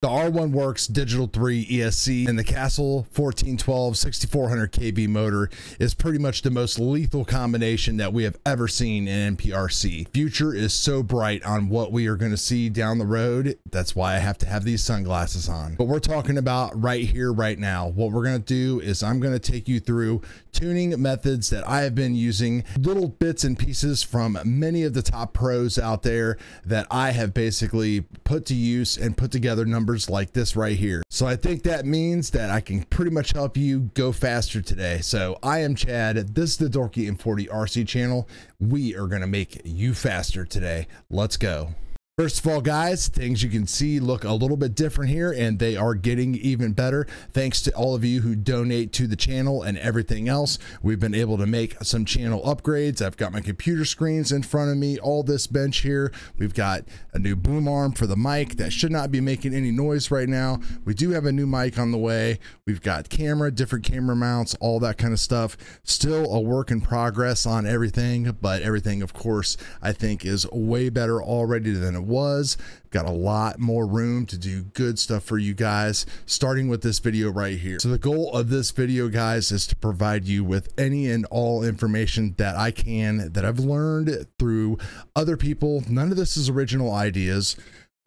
The R1 Wurks Digital 3 ESC and the Castle 1412 6400 kV motor is pretty much the most lethal combination that we have ever seen in NPRC. Future is so bright on what we are going to see down the road. That's why I have to have these sunglasses on. But we're talking about right here, right now. What we're going to do is I'm going to take you through tuning methods that I have been using, little bits and pieces from many of the top pros out there that I have basically put to use and put together numbers numbers like this right here. So I think that means that I can pretty much help you go faster today. So I am Chad. This is the Dorky&40 RC channel. We are going to make you faster today. Let's go. First of all, guys, things you can see look a little bit different here and they are getting even better. Thanks to all of you who donate to the channel and everything else. We've been able to make some channel upgrades. I've got my computer screens in front of me, all this bench here. We've got a new boom arm for the mic that should not be making any noise right now. We do have a new mic on the way. We've got camera, different camera mounts, all that kind of stuff. Still a work in progress on everything, but everything, of course, I think is way better already than it was. Got a lot more room to do good stuff for you guys, starting with this video right here. So the goal of this video, guys, is to provide you with any and all information that I can that I've learned through other people. None of this is original ideas.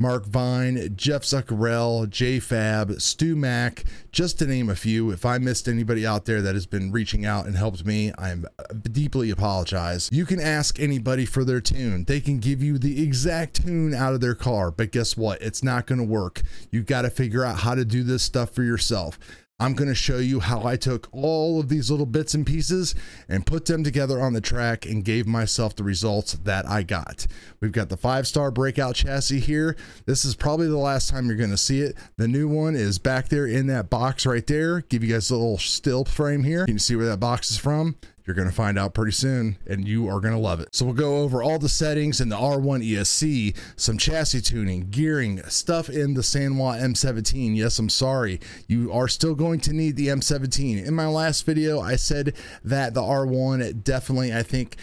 Mark Vine, Jeff Zuccarello, JFab, Stu Mack, just to name a few. If I missed anybody out there that has been reaching out and helped me, I'm deeply apologize. You can ask anybody for their tune. They can give you the exact tune out of their car, but guess what? It's not going to work. You got to figure out how to do this stuff for yourself. I'm going to show you how I took all of these little bits and pieces and put them together on the track and gave myself the results that I got. We've got the five star breakout chassis here. This is probably the last time you're going to see it. The new one is back there in that box right there. Give you guys a little still frame here. You can see where that box is from. You're going to find out pretty soon and you are going to love it. So we'll go over all the settings in the R1 ESC, some chassis tuning, gearing, stuff in the Sanwa M17. Yes, I'm sorry. You are still going to need the M17. In my last video, I said that the R1 definitely, I think,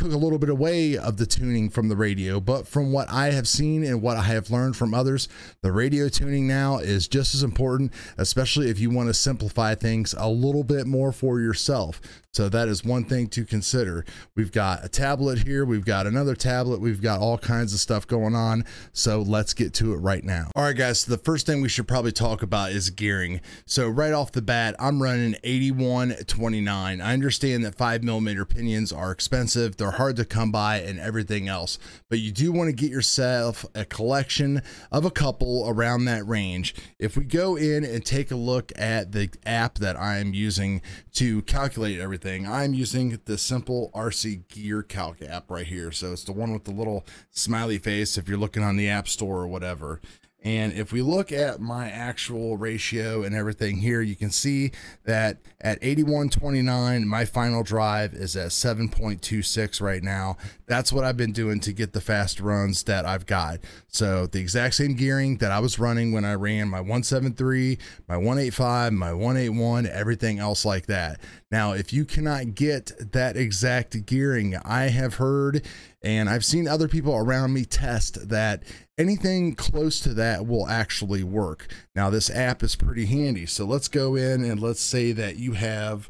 took a little bit away of the tuning from the radio, but from what I have seen and what I have learned from others, the radio tuning now is just as important, especially if you want to simplify things a little bit more for yourself. So that is one thing to consider. We've got a tablet here, we've got another tablet, we've got all kinds of stuff going on. So let's get to it right now. All right, guys, so the first thing we should probably talk about is gearing. So right off the bat, I'm running 8129. I understand that five millimeter pinions are expensive, they're hard to come by and everything else, but you do want to get yourself a collection of a couple around that range. If we go in and take a look at the app that I'm using to calculate everything, everything. I'm using the simple RC Gear Calc app right here. So it's the one with the little smiley face if you're looking on the App Store or whatever. And if we look at my actual ratio and everything here, you can see that at 8129, my final drive is at 7.26 right now. That's what I've been doing to get the fast runs that I've got. So the exact same gearing that I was running when I ran my 173, my 185, my 181, everything else like that. Now, if you cannot get that exact gearing, I have heard and I've seen other people around me test that anything close to that will actually work. Now, this app is pretty handy. So let's go in and let's say that you have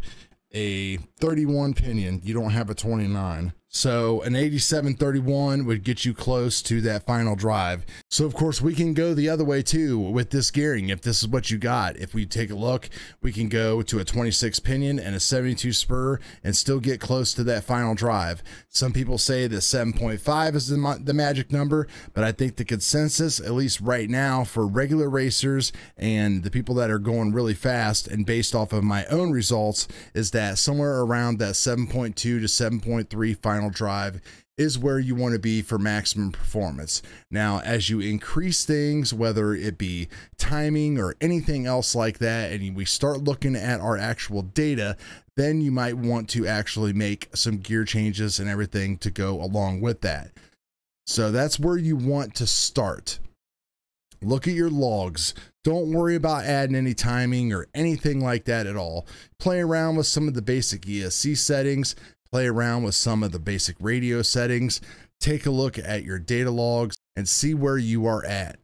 a 31 pinion, you don't have a 29. So an 8731 would get you close to that final drive. So of course we can go the other way too with this gearing. If this is what you got, if we take a look, we can go to a 26 pinion and a 72 spur and still get close to that final drive. Some people say that 7.5 is the, the magic number, but I think the consensus, at least right now for regular racers and the people that are going really fast and based off of my own results is that somewhere around that 7.2 to 7.3 final final drive is where you want to be for maximum performance. Now, as you increase things, whether it be timing or anything else like that, and we start looking at our actual data, then you might want to actually make some gear changes and everything to go along with that. So that's where you want to start. Look at your logs. Don't worry about adding any timing or anything like that at all. Play around with some of the basic ESC settings play around with some of the basic radio settings, take a look at your data logs and see where you are at.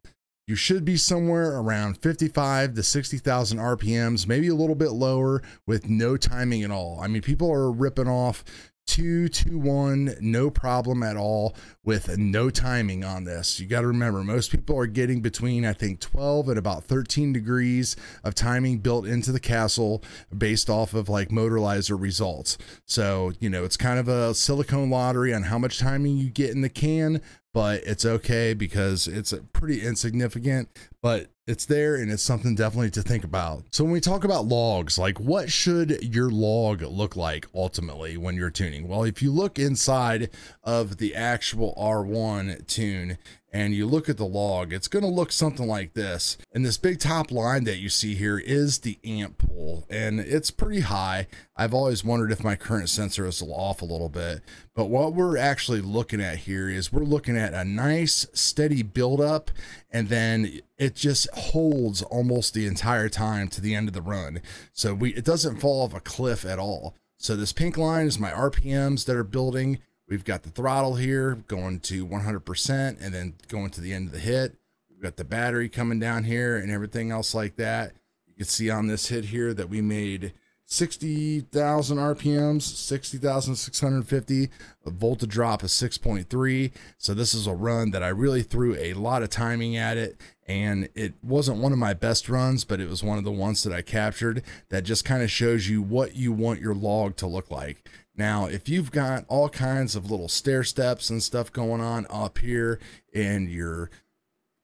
you should be somewhere around 55 to 60,000 RPMs, maybe a little bit lower with no timing at all. I mean, people are ripping off two two one no problem at all with no timing on this you got to remember most people are getting between i think 12 and about 13 degrees of timing built into the castle based off of like motorizer results so you know it's kind of a silicone lottery on how much timing you get in the can but it's okay because it's pretty insignificant, but it's there and it's something definitely to think about. So when we talk about logs, like what should your log look like ultimately when you're tuning? Well, if you look inside of the actual R1 tune, and you look at the log, it's going to look something like this. And this big top line that you see here is the amp pool, and it's pretty high. I've always wondered if my current sensor is off a little bit, but what we're actually looking at here is we're looking at a nice steady buildup, and then it just holds almost the entire time to the end of the run. So we it doesn't fall off a cliff at all. So this pink line is my RPMs that are building. We've got the throttle here going to 100% and then going to the end of the hit. We've got the battery coming down here and everything else like that. You can see on this hit here that we made 60,000 RPMs, 60,650, a voltage drop of 6.3. So this is a run that I really threw a lot of timing at it and it wasn't one of my best runs, but it was one of the ones that I captured that just kind of shows you what you want your log to look like. Now, if you've got all kinds of little stair steps and stuff going on up here in your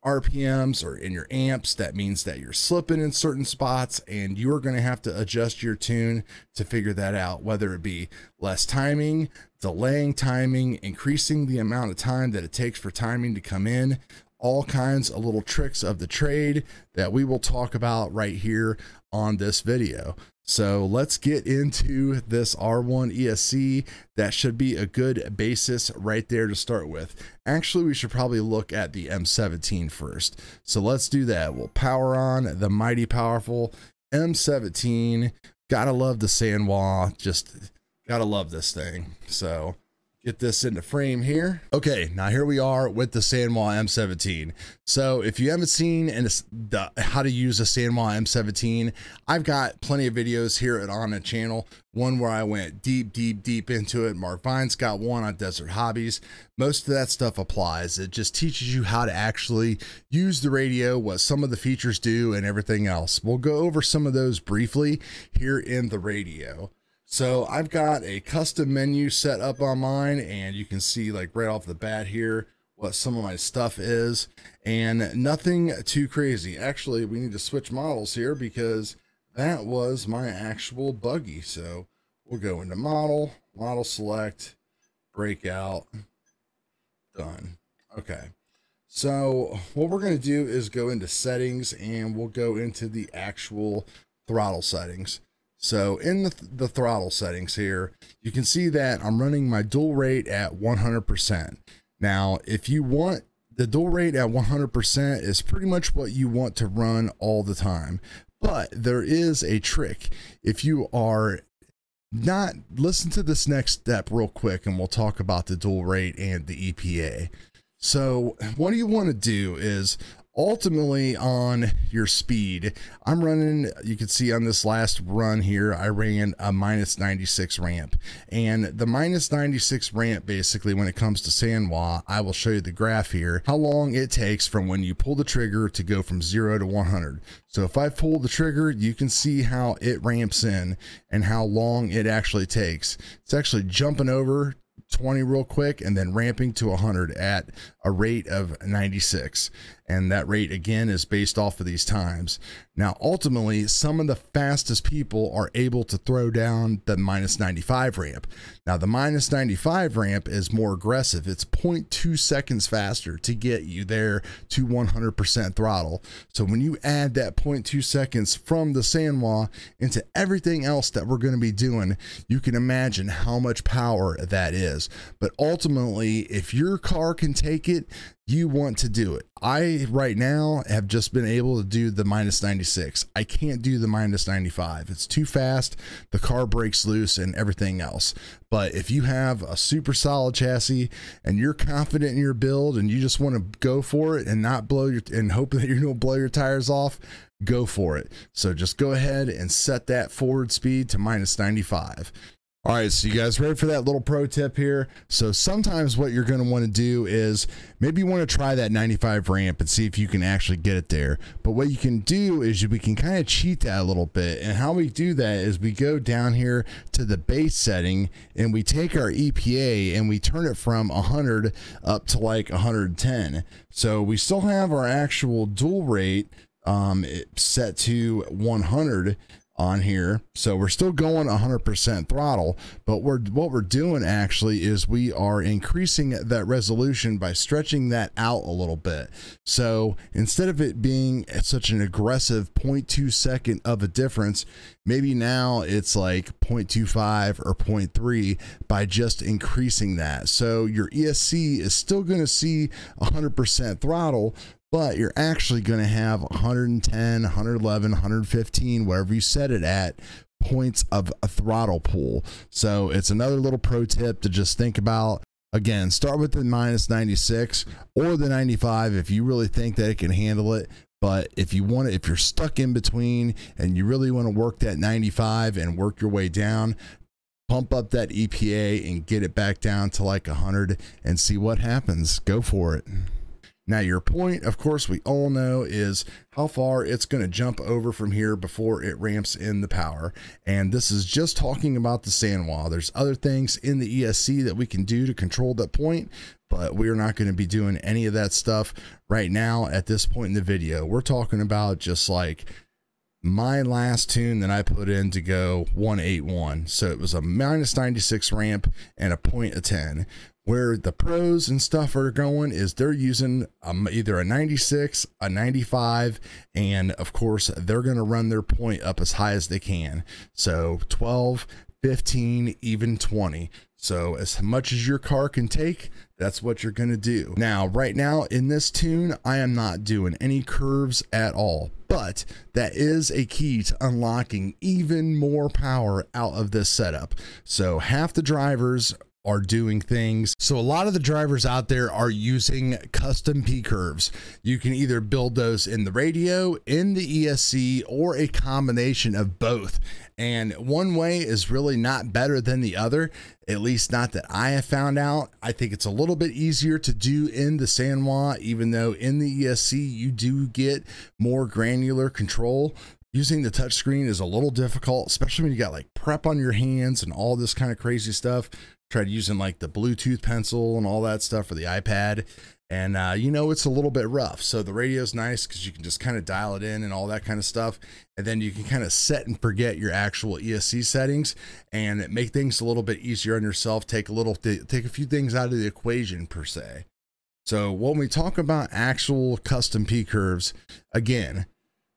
RPMs or in your amps, that means that you're slipping in certain spots and you're going to have to adjust your tune to figure that out, whether it be less timing, delaying timing, increasing the amount of time that it takes for timing to come in, all kinds of little tricks of the trade that we will talk about right here on this video. So let's get into this R1 ESC. That should be a good basis right there to start with. Actually, we should probably look at the M17 first. So let's do that. We'll power on the mighty powerful M17. Gotta love the Sanwa. Just gotta love this thing. So get this into frame here. Okay, now here we are with the Sanwa M17. So if you haven't seen and the, how to use a Sanwa M17, I've got plenty of videos here at on the channel. One where I went deep, deep, deep into it. Mark Vine's got one on Desert Hobbies. Most of that stuff applies. It just teaches you how to actually use the radio, what some of the features do, and everything else. We'll go over some of those briefly here in the radio. So I've got a custom menu set up on mine and you can see like right off the bat here what some of my stuff is and nothing too crazy. Actually, we need to switch models here because that was my actual buggy. So we'll go into model, model select, breakout, done. Okay. So what we're going to do is go into settings and we'll go into the actual throttle settings. So in the, th the throttle settings here, you can see that I'm running my dual rate at 100%. Now, if you want the dual rate at 100% is pretty much what you want to run all the time. But there is a trick. If you are not, listen to this next step real quick and we'll talk about the dual rate and the EPA. So what do you want to do is ultimately on your speed i'm running you can see on this last run here i ran a minus 96 ramp. And the minus 96 ramp basically when it comes to sanwa i will show you the graph here how long it takes from when you pull the trigger to go from 0 to 100 so if i pull the trigger you can see how it ramps in and how long it actually takes. It's actually jumping over 20 real quick and then ramping to 100 at a rate of 96 and that rate again is based off of these times. Now, ultimately, some of the fastest people are able to throw down the minus 95 ramp. Now, the minus 95 ramp is more aggressive. It's 0.2 seconds faster to get you there to 100% throttle. So when you add that 0.2 seconds from the Sanwa into everything else that we're going to be doing, you can imagine how much power that is. But ultimately, if your car can take it, you want to do it. I right now have just been able to do the minus 96. I can't do the minus 95. It's too fast. The car breaks loose and everything else. But if you have a super solid chassis and you're confident in your build and you just want to go for it and not blow your and hope that you don't blow your tires off, go for it. So just go ahead and set that forward speed to minus 95. All right, so you guys ready for that little pro tip here? So sometimes what you're going to want to do is maybe you want to try that 95 ramp and see if you can actually get it there. But what you can do is we can kind of cheat that a little bit. And how we do that is we go down here to the base setting and we take our EPA and we turn it from 100 up to like 110. So we still have our actual dual rate um, set to 100 on here. So we're still going 100% throttle, but we're what we're doing actually is we are increasing that resolution by stretching that out a little bit. So instead of it being such an aggressive 0.2 second of a difference, maybe now it's like 0.25 or 0.3 by just increasing that. So your ESC is still going to see 100% throttle, but you're actually going to have 110, 111, 115, wherever you set it at points of a throttle pull. So it's another little pro tip to just think about. Again, start with the minus 96 or the 95 if you really think that it can handle it. But if you want to, if you're stuck in between and you really want to work that 95 and work your way down, pump up that EPA and get it back down to like 100 and see what happens. Go for it. Now, your point, of course, we all know is how far it's going to jump over from here before it ramps in the power. And this is just talking about the SanWa. There's other things in the ESC that we can do to control that point, but we're not going to be doing any of that stuff right now at this point in the video. We're talking about just like my last tune that I put in to go 181. So it was a minus 96 ramp and a point of 10 where the pros and stuff are going is they're using um, either a 96 a 95 and of course they're going to run their point up as high as they can. So 12 15 even 20 so as much as your car can take that's what you're going to do. Now right now in this tune i am not doing any curves at all but that is a key to unlocking even more power out of this setup. So half the drivers are doing things. So a lot of the drivers out there are using custom P curves. You can either build those in the radio, in the ESC, or a combination of both. And one way is really not better than the other, at least not that I have found out. I think it's a little bit easier to do in the SanWa, even though in the ESC you do get more granular control using the touchscreen is a little difficult, especially when you got like prep on your hands and all this kind of crazy stuff tried using like the Bluetooth pencil and all that stuff for the iPad. And uh, you know, it's a little bit rough. So the radio's nice because you can just kind of dial it in and all that kind of stuff. And then you can kind of set and forget your actual ESC settings and make things a little bit easier on yourself. Take a little, take a few things out of the equation per se. So when we talk about actual custom P curves, again,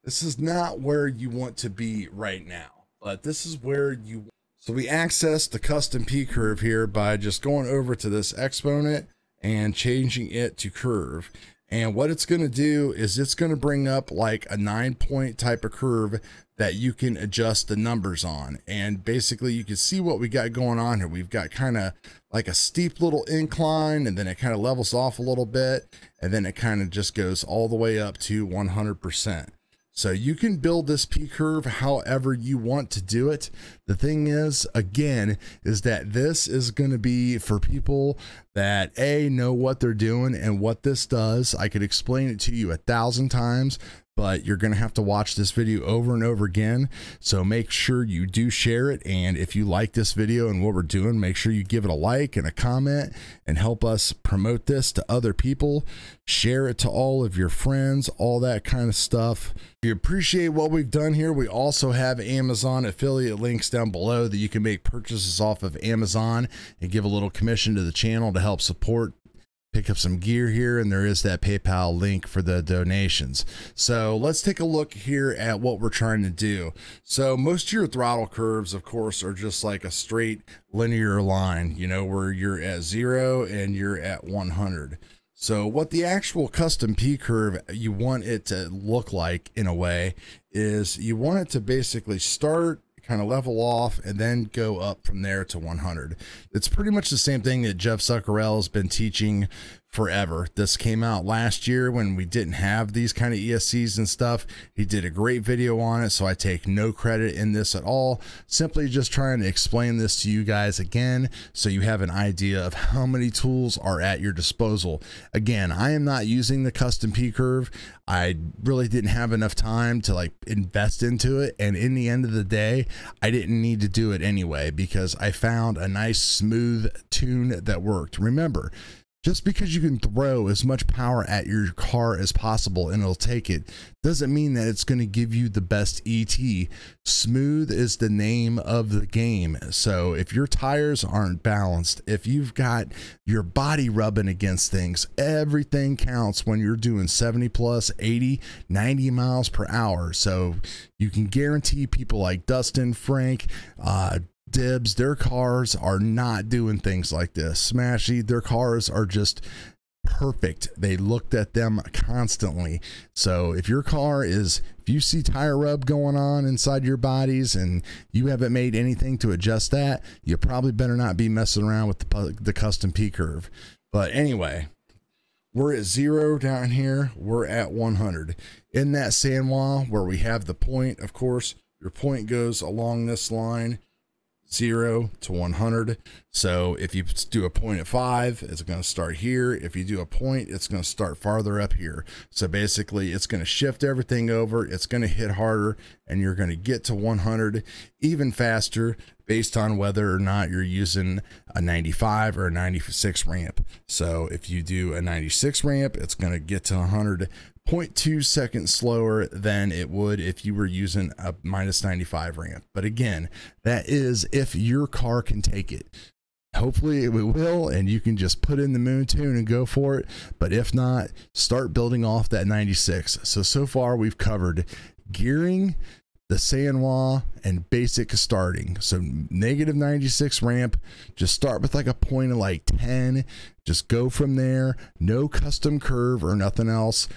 this is not where you want to be right now, but this is where you so we access the custom P curve here by just going over to this exponent and changing it to curve. And what it's going to do is it's going to bring up like a nine point type of curve that you can adjust the numbers on. And basically you can see what we got going on here. We've got kind of like a steep little incline and then it kind of levels off a little bit. And then it kind of just goes all the way up to 100%. So you can build this P curve however you want to do it. The thing is, again, is that this is going to be for people that A, know what they're doing and what this does. I could explain it to you a thousand times, but you're going to have to watch this video over and over again. So make sure you do share it. And if you like this video and what we're doing, make sure you give it a like and a comment and help us promote this to other people. Share it to all of your friends, all that kind of stuff. If you appreciate what we've done here, we also have Amazon affiliate links down below that you can make purchases off of Amazon and give a little commission to the channel to help support pick up some gear here and there is that PayPal link for the donations. So let's take a look here at what we're trying to do. So most of your throttle curves, of course, are just like a straight linear line, you know, where you're at zero and you're at 100. So what the actual custom P curve you want it to look like in a way is you want it to basically start kind of level off and then go up from there to 100. It's pretty much the same thing that Jeff Zuccarello has been teaching forever. This came out last year when we didn't have these kind of ESCs and stuff. He did a great video on it, so I take no credit in this at all. Simply just trying to explain this to you guys again so you have an idea of how many tools are at your disposal. Again, I am not using the custom P curve. I really didn't have enough time to like invest into it. And in the end of the day, I didn't need to do it anyway because I found a nice smooth tune that worked. Remember, just because you can throw as much power at your car as possible and it'll take it doesn't mean that it's going to give you the best ET. Smooth is the name of the game. So if your tires aren't balanced, if you've got your body rubbing against things, everything counts when you're doing 70 plus, 80, 90 miles per hour. So you can guarantee people like Dustin, Frank, uh, dibs their cars are not doing things like this. Smashy their cars are just perfect. They looked at them constantly. So if your car is if you see tire rub going on inside your bodies and you haven't made anything to adjust that you probably better not be messing around with the, the custom p curve. But anyway we're at zero down here. We're at 100 in that Sanwa where we have the point of course your point goes along this line 0 to 100. So if you do a point at 5, it's going to start here. If you do a point, it's going to start farther up here. So basically, it's going to shift everything over. It's going to hit harder, and you're going to get to 100 even faster based on whether or not you're using a 95 or a 96 ramp. So if you do a 96 ramp, it's going to get to 100 0.2 seconds slower than it would if you were using a minus 95 ramp. But again, that is if your car can take it. Hopefully it will, and you can just put in the moon tune and go for it. But if not, start building off that 96. So, so far we've covered gearing, the Sanwa, and basic starting. So negative 96 ramp, just start with like a point of like 10. Just go from there. No custom curve or nothing else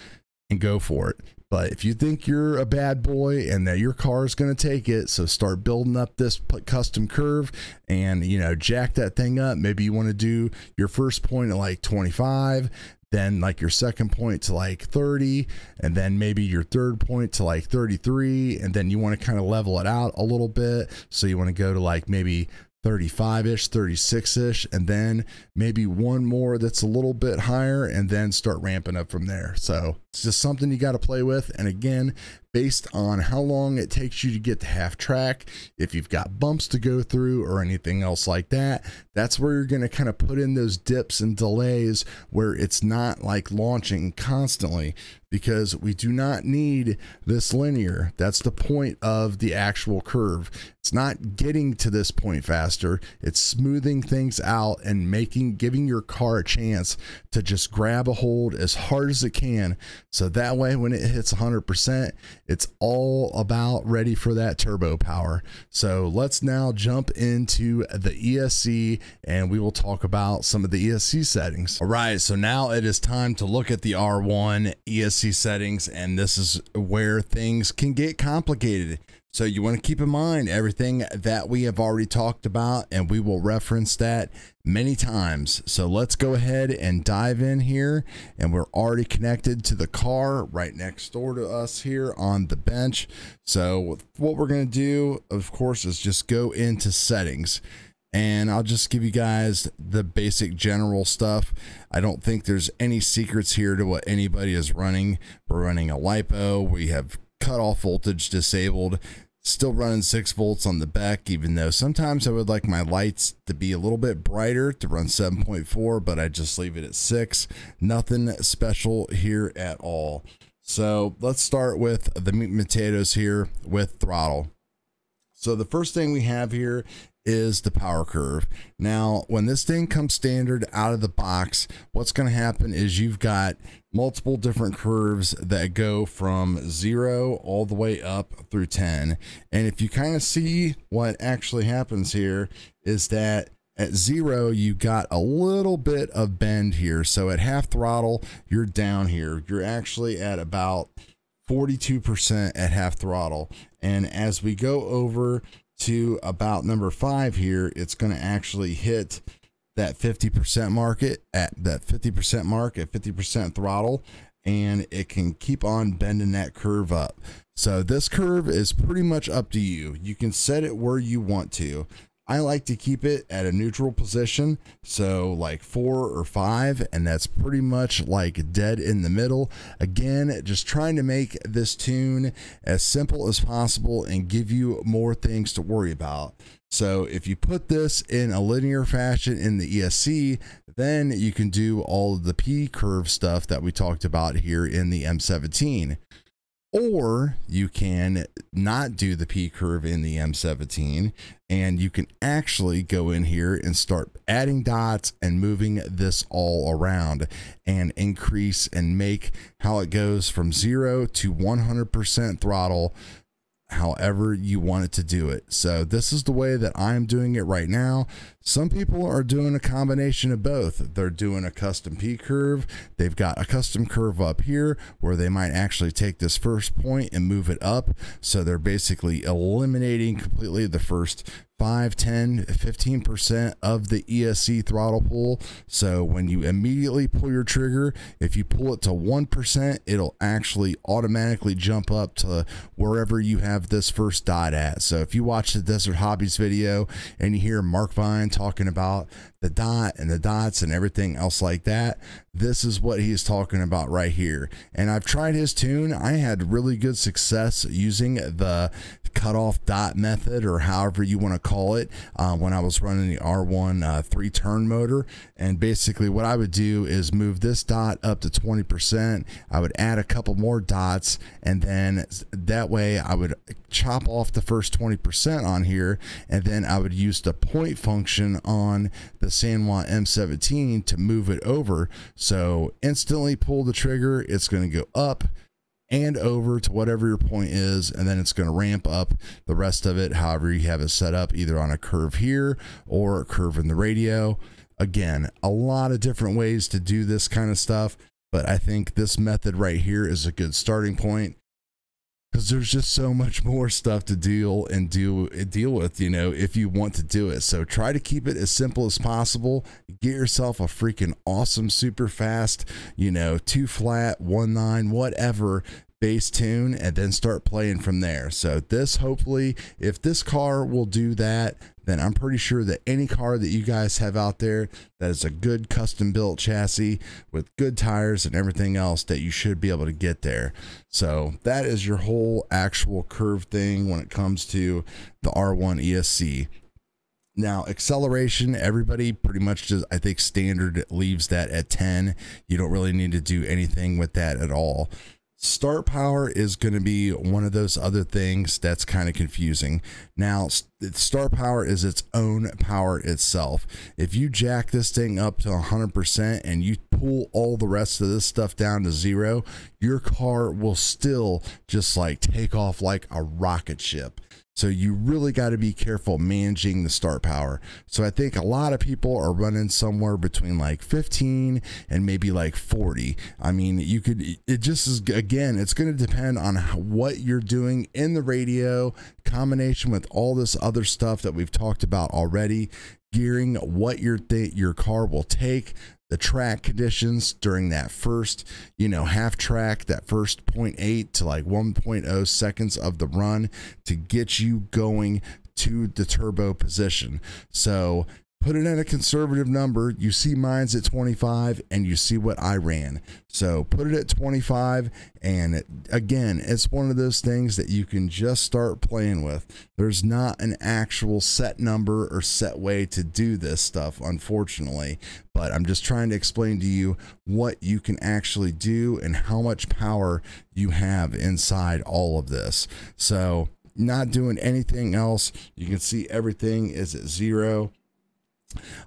and go for it. But if you think you're a bad boy and that your car is going to take it, so start building up this custom curve and, you know, jack that thing up. Maybe you want to do your first point at like 25, then like your second point to like 30, and then maybe your third point to like 33. And then you want to kind of level it out a little bit. So you want to go to like maybe 35 ish, 36 ish, and then maybe one more that's a little bit higher, and then start ramping up from there. So it's just something you got to play with. And again, based on how long it takes you to get to half track, if you've got bumps to go through or anything else like that, that's where you're going to kind of put in those dips and delays where it's not like launching constantly because we do not need this linear. That's the point of the actual curve. It's not getting to this point faster, it's smoothing things out and making giving your car a chance to just grab a hold as hard as it can. So that way, when it hits 100%, it's all about ready for that turbo power. So let's now jump into the ESC and we will talk about some of the ESC settings. All right, so now it is time to look at the R1 ESC settings, and this is where things can get complicated. So you want to keep in mind everything that we have already talked about, and we will reference that many times. So let's go ahead and dive in here. And we're already connected to the car right next door to us here on the bench. So what we're going to do, of course, is just go into settings and I'll just give you guys the basic general stuff. I don't think there's any secrets here to what anybody is running. We're running a LiPo. We have cutoff voltage disabled. Still running 6 volts on the back, even though sometimes I would like my lights to be a little bit brighter to run 7.4, but I just leave it at 6. Nothing special here at all. So let's start with the meat and potatoes here with throttle. So the first thing we have here is the power curve. Now, when this thing comes standard out of the box, what's going to happen is you've got multiple different curves that go from zero all the way up through 10. And if you kind of see what actually happens here is that at zero, you got a little bit of bend here. So at half throttle, you're down here. You're actually at about 42% at half throttle. And as we go over to about number five here, it's going to actually hit that 50% market at that 50% mark at 50% throttle and it can keep on bending that curve up. So this curve is pretty much up to you. You can set it where you want to. I like to keep it at a neutral position, so like four or five, and that's pretty much like dead in the middle. Again, just trying to make this tune as simple as possible and give you more things to worry about. So if you put this in a linear fashion in the ESC, then you can do all of the P curve stuff that we talked about here in the M17 or you can not do the P curve in the M17 and you can actually go in here and start adding dots and moving this all around and increase and make how it goes from zero to 100% throttle however you want it to do it. So this is the way that I'm doing it right now. Some people are doing a combination of both. They're doing a custom P curve. They've got a custom curve up here where they might actually take this first point and move it up. So they're basically eliminating completely the first 5, 10, 15% of the ESC throttle pull. So when you immediately pull your trigger, if you pull it to 1%, it'll actually automatically jump up to wherever you have this first dot at. So if you watch the Desert Hobbies video and you hear Mark Vine talking about the dot and the dots and everything else like that. This is what he's talking about right here. And I've tried his tune. I had really good success using the cutoff dot method or however you want to call it uh, when I was running the R1 uh, three turn motor. And basically, what I would do is move this dot up to 20%. I would add a couple more dots, and then that way I would chop off the first 20% on here, and then I would use the point function on the the Sanwa M17 to move it over. So instantly pull the trigger, it's going to go up and over to whatever your point is, and then it's going to ramp up the rest of it, however you have it set up, either on a curve here or a curve in the radio. Again, a lot of different ways to do this kind of stuff, but I think this method right here is a good starting point because there's just so much more stuff to deal and do deal with you know if you want to do it so try to keep it as simple as possible get yourself a freaking awesome super fast you know two flat one nine whatever bass tune and then start playing from there. So this hopefully if this car will do that, then I'm pretty sure that any car that you guys have out there that is a good custom built chassis with good tires and everything else that you should be able to get there. So that is your whole actual curve thing when it comes to the R1 ESC. Now, acceleration, everybody pretty much just, I think, standard leaves that at 10. You don't really need to do anything with that at all. Start power is going to be one of those other things that's kind of confusing. Now, start power is its own power itself. If you jack this thing up to 100% and you pull all the rest of this stuff down to zero, your car will still just like take off like a rocket ship. So you really got to be careful managing the start power. So I think a lot of people are running somewhere between like 15 and maybe like 40. I mean, you could, it just is, again, it's going to depend on what you're doing in the radio, combination with all this other stuff that we've talked about already gearing what your your car will take the track conditions during that first, you know, half track, that first 0.8 to like 1.0 seconds of the run to get you going to the turbo position. So put it at a conservative number. You see mine's at 25 and you see what I ran. So put it at 25. And again, it's one of those things that you can just start playing with. There's not an actual set number or set way to do this stuff, unfortunately. But I'm just trying to explain to you what you can actually do and how much power you have inside all of this. So not doing anything else. You can see everything is at zero.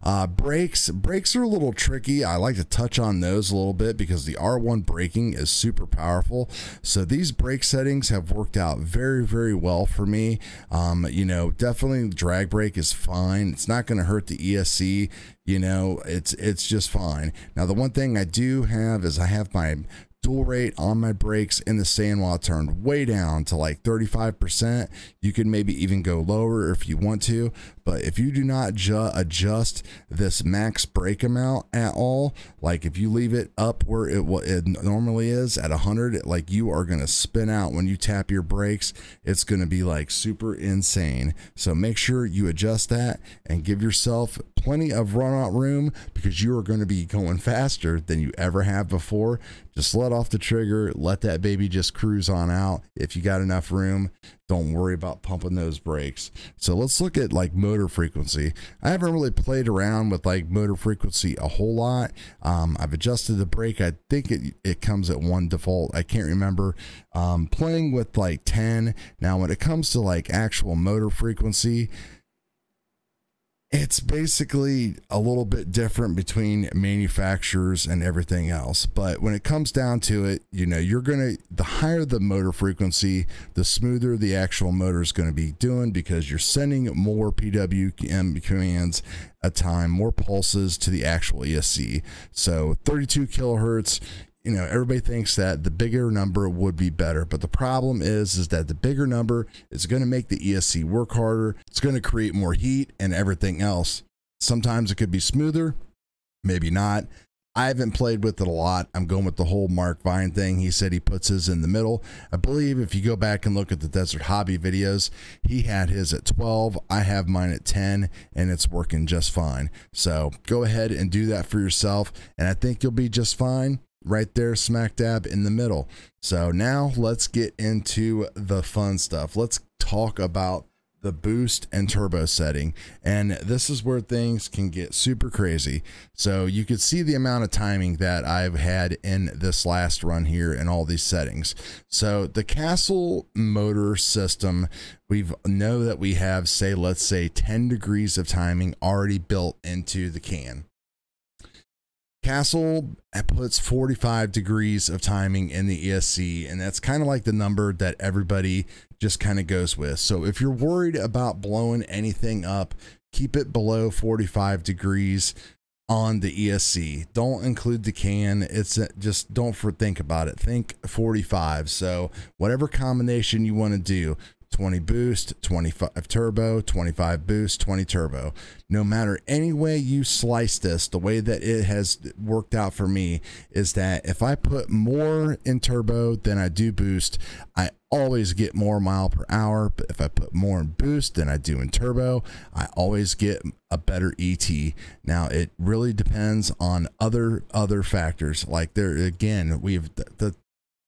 Uh, brakes brakes are a little tricky. I like to touch on those a little bit because the R1 braking is super powerful. So these brake settings have worked out very very well for me. Um, you know, definitely drag brake is fine. It's not going to hurt the ESC. You know, it's it's just fine. Now the one thing I do have is I have my dual rate on my brakes in the Sanwa turned way down to like 35%. You can maybe even go lower if you want to, but if you do not ju- adjust this max brake amount at all, like if you leave it up where it, it normally is at 100, like you are going to spin out when you tap your brakes. It's going to be like super insane. So make sure you adjust that and give yourself plenty of run out room because you are going to be going faster than you ever have before. Just let off the trigger, let that baby just cruise on out. If you got enough room, don't worry about pumping those brakes. So let's look at like motor frequency. I haven't really played around with like motor frequency a whole lot. Um, I've adjusted the brake. I think it, it comes at one default. I can't remember. Um, playing with like 10. Now, when it comes to like actual motor frequency, it's basically a little bit different between manufacturers and everything else but when it comes down to it you know you're gonna the higher the motor frequency the smoother the actual motor is going to be doing because you're sending more pwm commands a time more pulses to the actual esc so 32 kilohertz you know everybody thinks that the bigger number would be better but the problem is is that the bigger number is going to make the esc work harder. It's going to create more heat and everything else. Sometimes it could be smoother maybe not. I haven't played with it a lot. I'm going with the whole mark vine thing. He said he puts his in the middle. I believe if you go back and look at the desert hobby videos he had his at 12 i have mine at 10 and it's working just fine. So go ahead and do that for yourself and i think you'll be just fine right there smack dab in the middle. So now let's get into the fun stuff. Let's talk about the boost and turbo setting. And this is where things can get super crazy. So you could see the amount of timing that I've had in this last run here and all these settings. So the Castle motor system, we know that we have say, let's say 10 degrees of timing already built into the can. Castle puts 45 degrees of timing in the ESC, and that's kind of like the number that everybody just kind of goes with. So if you're worried about blowing anything up, keep it below 45 degrees on the ESC. Don't include the can. It's uh, just don't for think about it. Think 45. So whatever combination you want to do, 20 boost, 25 turbo, 25 boost, 20 turbo. No matter any way you slice this, the way that it has worked out for me is that if I put more in turbo than I do boost, I always get more mile per hour. But if I put more in boost than I do in turbo, I always get a better ET. Now it really depends on other other factors. Like there again, we have the, the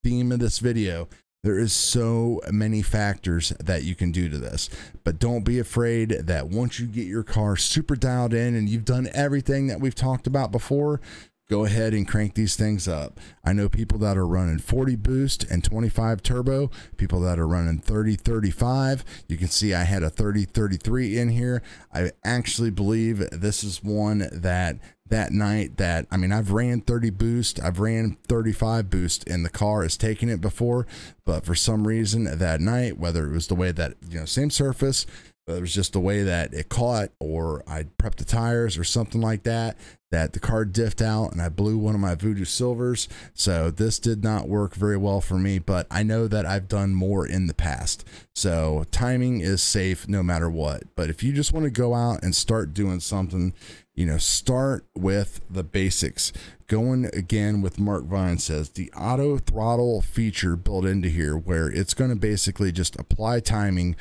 theme of this video there is so many factors that you can do to this, but don't be afraid that once you get your car super dialed in and you've done everything that we've talked about before, go ahead and crank these things up. I know people that are running 40 boost and 25 turbo, people that are running 30 35. You can see I had a 30 33 in here. I actually believe this is one that that night that I mean I've ran 30 boost, I've ran 35 boost and the car has taken it before, but for some reason that night, whether it was the way that you know same surface, it was just the way that it caught or I prepped the tires or something like that that the car diffed out and I blew one of my voodoo silvers. So this did not work very well for me, but I know that I've done more in the past. So timing is safe no matter what. But if you just want to go out and start doing something you know, start with the basics. Going again with Mark Vine says the auto throttle feature built into here, where it's going to basically just apply timing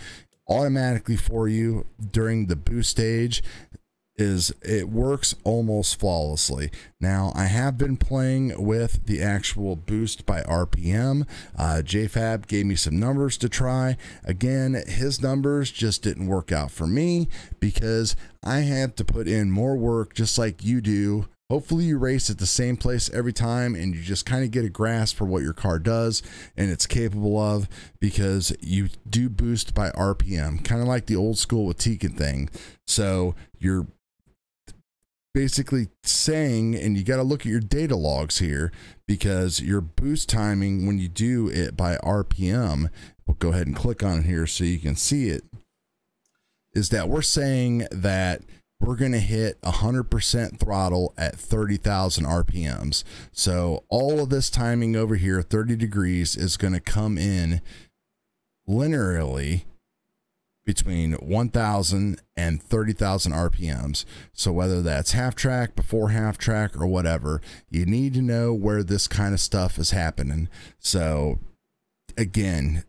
automatically for you during the boost stage is it works almost flawlessly. Now, I have been playing with the actual boost by RPM. Uh, JFab gave me some numbers to try. Again, his numbers just didn't work out for me because I have to put in more work just like you do hopefully you race at the same place every time and you just kind of get a grasp for what your car does and it's capable of because you do boost by RPM, kind of like the old school Tekin thing. So you're basically saying, and you got to look at your data logs here because your boost timing when you do it by RPM, we'll go ahead and click on it here so you can see it, is that we're saying that we're going to hit 100% throttle at 30,000 RPMs. So all of this timing over here, 30 degrees, is going to come in linearly between 1,000 and 30,000 RPMs. So whether that's half track, before half track, or whatever, you need to know where this kind of stuff is happening. So again,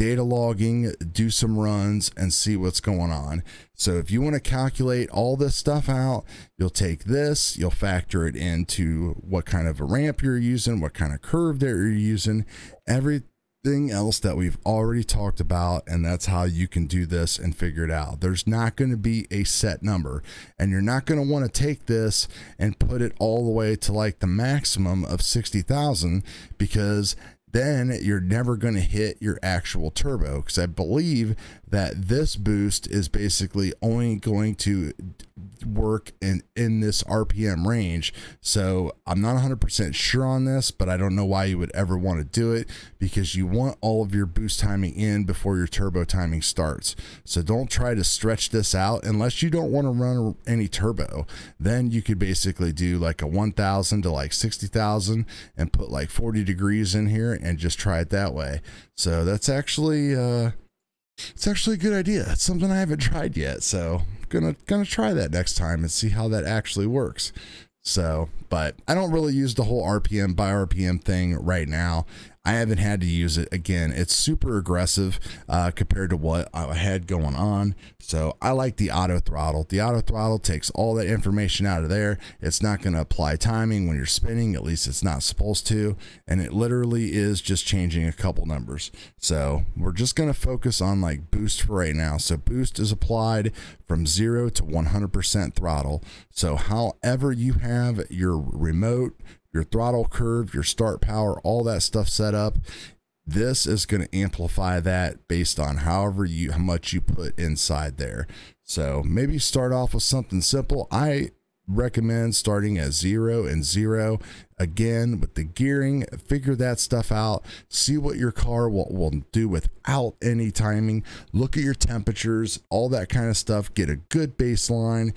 data logging, do some runs, and see what's going on. So if you want to calculate all this stuff out, you'll take this, you'll factor it into what kind of a ramp you're using, what kind of curve that you're using, everything else that we've already talked about, and that's how you can do this and figure it out. There's not going to be a set number, and you're not going to want to take this and put it all the way to like the maximum of 60,000 because then you're never going to hit your actual turbo because I believe that this boost is basically only going to work in in this RPM range. So I'm not 100% sure on this, but I don't know why you would ever want to do it because you want all of your boost timing in before your turbo timing starts. So don't try to stretch this out unless you don't want to run any turbo. Then you could basically do like a 1000 to like 60,000 and put like 40 degrees in here and just try it that way. So that's actually uh it's actually a good idea. It's something I haven't tried yet, so gonna gonna try that next time and see how that actually works. So, but I don't really use the whole RPM by RPM thing right now. I haven't had to use it again. It's super aggressive uh, compared to what I had going on. So I like the auto throttle. The auto throttle takes all that information out of there. It's not going to apply timing when you're spinning. At least it's not supposed to. And it literally is just changing a couple numbers. So we're just going to focus on like boost for right now. So boost is applied from zero to 100% throttle. So however you have your remote your throttle curve, your start power, all that stuff set up. This is going to amplify that based on however you how much you put inside there. So maybe start off with something simple. I recommend starting at zero and zero again with the gearing figure that stuff out see what your car will, will do without any timing look at your temperatures all that kind of stuff get a good baseline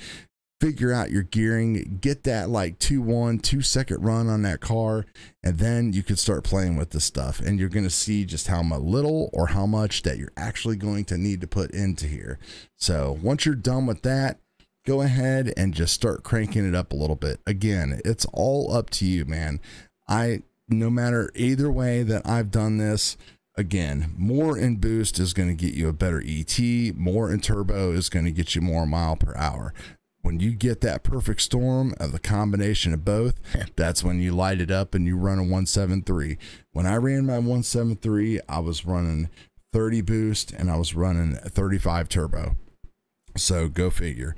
figure out your gearing, get that like two one, two second run on that car, and then you can start playing with the stuff. And you're going to see just how much little or how much that you're actually going to need to put into here. So once you're done with that, go ahead and just start cranking it up a little bit. Again, it's all up to you, man. I, no matter either way that I've done this, again, more in boost is going to get you a better ET, more in turbo is going to get you more mile per hour when you get that perfect storm of the combination of both, that's when you light it up and you run a 173. When I ran my 173, I was running 30 boost and I was running 35 turbo. So go figure.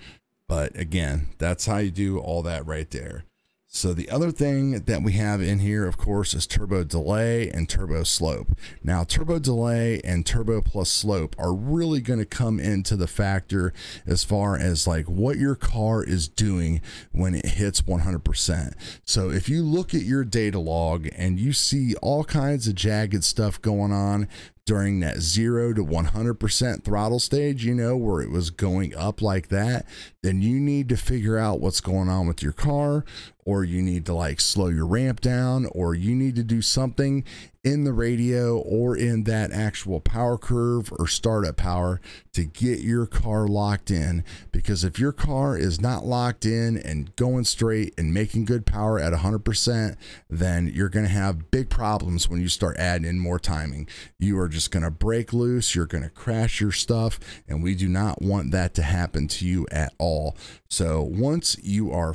But again, that's how you do all that right there. So the other thing that we have in here, of course, is turbo delay and turbo slope. Now, turbo delay and turbo plus slope are really going to come into the factor as far as like what your car is doing when it hits 100%. So if you look at your data log and you see all kinds of jagged stuff going on during that zero to 100% throttle stage, you know, where it was going up like that, then you need to figure out what's going on with your car, or you need to like slow your ramp down, or you need to do something in the radio or in that actual power curve or startup power to get your car locked in. Because if your car is not locked in and going straight and making good power at 100%, then you're going to have big problems when you start adding in more timing. You are just going to break loose, you're going to crash your stuff, and we do not want that to happen to you at all. So once you are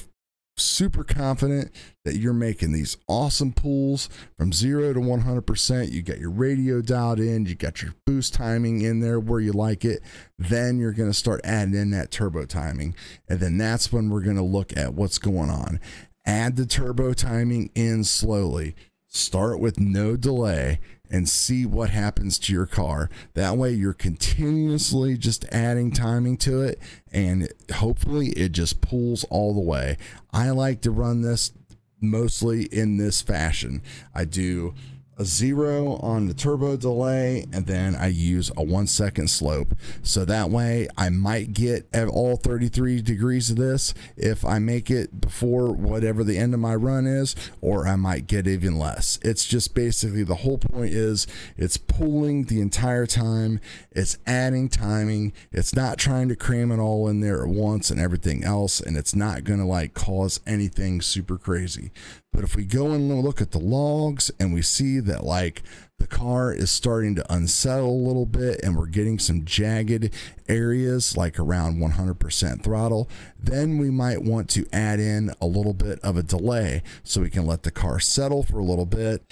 super confident that you're making these awesome pulls from zero to 100%. You got your radio dialed in, you got your boost timing in there where you like it. Then you're going to start adding in that turbo timing. And then that's when we're going to look at what's going on. add the turbo timing in slowly. Start with no delay and see what happens to your car. That way, you're continuously just adding timing to it, and hopefully, it just pulls all the way. I like to run this mostly in this fashion. I do a zero on the turbo delay and then I use a one second slope. So that way I might get all 33 degrees of this if I make it before whatever the end of my run is, or I might get even less. It's just basically the whole point is it's pulling the entire time, it's adding timing, it's not trying to cram it all in there at once and everything else, and it's not gonna like cause anything super crazy. But if we go and look at the logs and we see that like the car is starting to unsettle a little bit and we're getting some jagged areas like around 100% throttle, then we might want to add in a little bit of a delay so we can let the car settle for a little bit.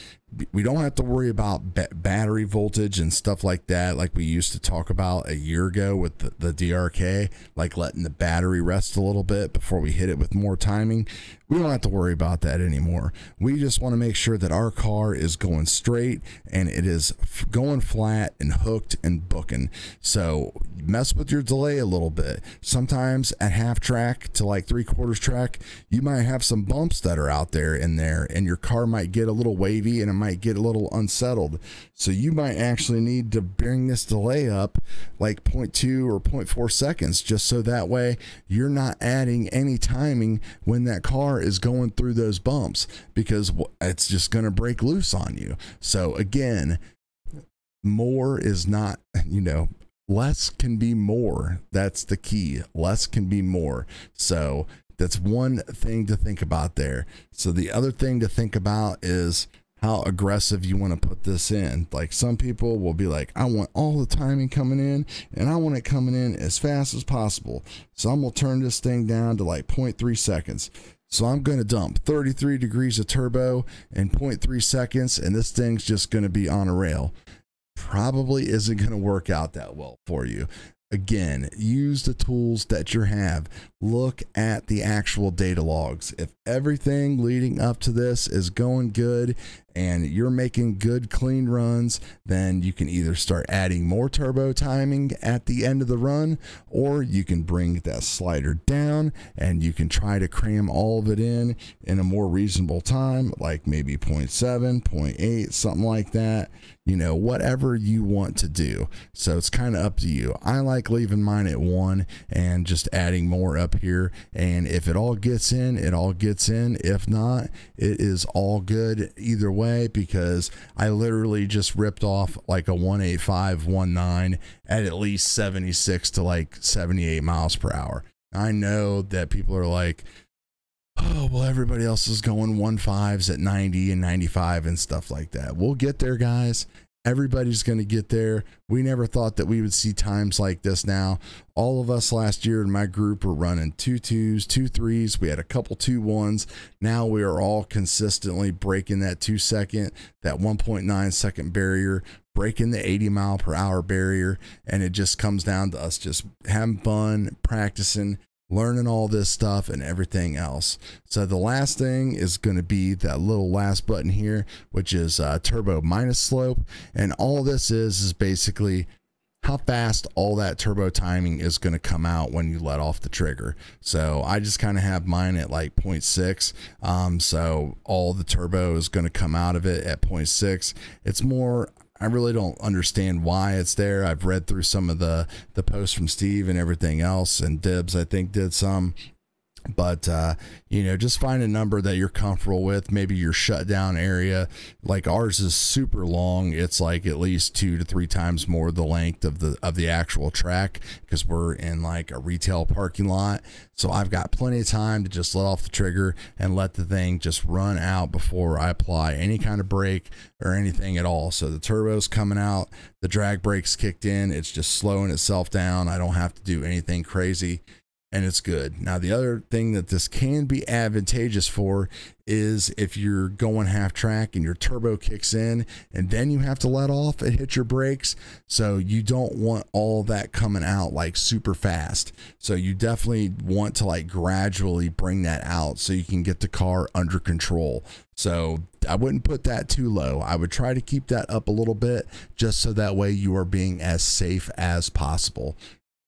We don't have to worry about ba- battery voltage and stuff like that, like we used to talk about a year ago with the, the DRK, like letting the battery rest a little bit before we hit it with more timing. We don't have to worry about that anymore. We just want to make sure that our car is going straight and it is going flat and hooked and booking. So mess with your delay a little bit. Sometimes at half track to like three quarters track, you might have some bumps that are out there in there, and your car might get a little wavy and it might get a little unsettled. So you might actually need to bring this delay up like 0.2 or 0.4 seconds, just so that way you're not adding any timing when that car is going through those bumps because it's just going to break loose on you. So again, more is not, you know, less can be more. That's the key. Less can be more. So that's one thing to think about there. So the other thing to think about is how aggressive you want to put this in. Like some people will be like, I want all the timing coming in and I want it coming in as fast as possible. So I'm going to turn this thing down to like 0.3 seconds. So I'm going to dump 33 degrees of turbo in 0.3 seconds, and this thing's just going to be on a rail. Probably isn't going to work out that well for you. Again, use the tools that you have. Look at the actual data logs. If everything leading up to this is going good and you're making good clean runs, then you can either start adding more turbo timing at the end of the run, or you can bring that slider down and you can try to cram all of it in in a more reasonable time, like maybe 0.7, 0.8, something like that. You know, whatever you want to do. So it's kind of up to you. I like leaving mine at one and just adding more up here. And if it all gets in, it all gets in. If not, it is all good either way way because I literally just ripped off like a 18519 at at least 76 to like 78 miles per hour. I know that people are like, oh, well, everybody else is going one fives at 90 and 95 and stuff like that. We'll get there, guys. Everybody's going to get there. We never thought that we would see times like this now. All of us last year in my group were running two twos, two threes. We had a couple two ones. Now we are all consistently breaking that two second, that 1.9 second barrier, breaking the 80 mile per hour barrier. And it just comes down to us just having fun, practicing, learning all this stuff and everything else. So the last thing is going to be that little last button here, which is uh, turbo minus slope. And all this is, is basically how fast all that turbo timing is going to come out when you let off the trigger. So I just kind of have mine at like 0.6. Um, so all the turbo is going to come out of it at 0.6. It's more, I really don't understand why it's there. I've read through some of the the posts from Steve and everything else, and Dibs I think did some but uh, you know just find a number that you're comfortable with maybe your shutdown area. Like ours is super long. It's like at least two to three times more the length of the of the actual track because we're in like a retail parking lot. So i've got plenty of time to just let off the trigger and let the thing just run out before i apply any kind of brake or anything at all. So the turbo's coming out. The drag brakes kicked in. It's just slowing itself down. I don't have to do anything crazy and it's good. Now, the other thing that this can be advantageous for is if you're going half track and your turbo kicks in and then you have to let off and hit your brakes. So you don't want all that coming out like super fast. So you definitely want to like gradually bring that out so you can get the car under control. So I wouldn't put that too low. I would try to keep that up a little bit just so that way you are being as safe as possible.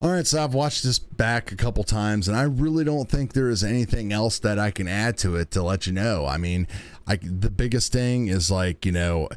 All right, so I've watched this back a couple times, and I really don't think there is anything else that I can add to it to let you know. I mean, I the biggest thing is like you know,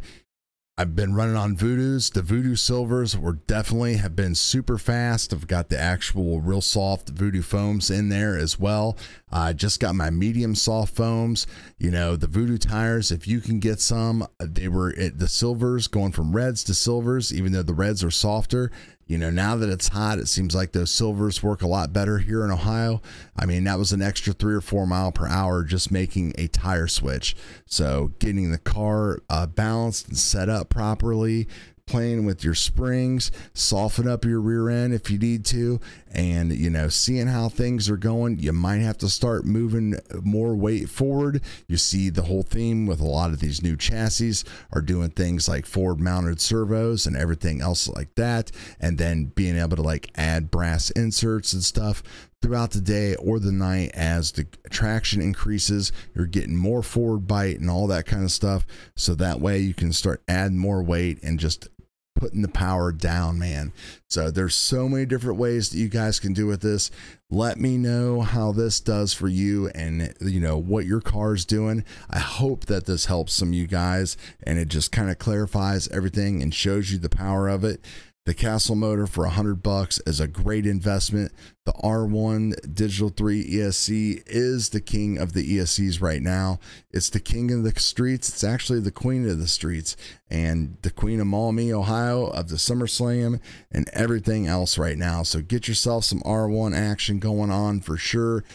I've been running on Voodoos. The Voodoo Silvers were definitely have been super fast. I've got the actual real soft Voodoo foams in there as well. I uh, just got my medium soft foams. You know, the Voodoo tires, if you can get some, they were it, the silvers going from reds to silvers, even though the reds are softer you know, now that it's hot, it seems like those silvers work a lot better here in Ohio. I mean, that was an extra three or four mile per hour just making a tire switch. So getting the car uh, balanced and set up properly, playing with your springs, soften up your rear end if you need to, and you know, seeing how things are going. You might have to start moving more weight forward. You see the whole theme with a lot of these new chassis are doing things like forward mounted servos and everything else like that, and then being able to like add brass inserts and stuff throughout the day or the night as the traction increases you're getting more forward bite and all that kind of stuff so that way you can start adding more weight and just putting the power down, man. So there's so many different ways that you guys can do with this. Let me know how this does for you and you know what your car is doing. I hope that this helps some of you guys and it just kind of clarifies everything and shows you the power of it. The Castle motor for a hundred bucks is a great investment. The R1 Digital 3 ESC is the king of the ESCs right now. It's the king of the streets. It's actually the queen of the streets and the queen of Maumee, Ohio, of the SummerSlam and everything else right now. So get yourself some R1 action going on for sure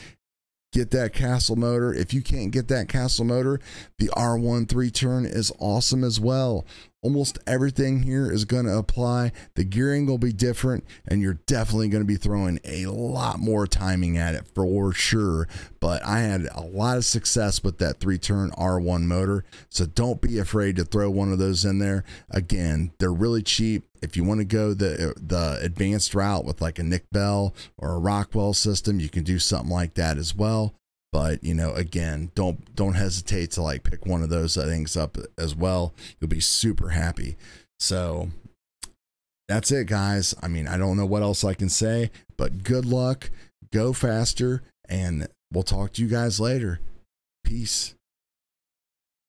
get that castle motor. If you can't get that castle motor, the R1 three turn is awesome as well almost everything here is going to apply. The gearing will be different, and you're definitely going to be throwing a lot more timing at it for sure. But I had a lot of success with that three turn R1 motor, so don't be afraid to throw one of those in there. Again, they're really cheap. If you want to go the the advanced route with like a Nick Bell or a Rockwell system, you can do something like that as well but you know again don't don't hesitate to like pick one of those things up as well. You'll be super happy. So that's it guys. I mean i don't know what else i can say but good luck. Go faster and we'll talk to you guys later. Peace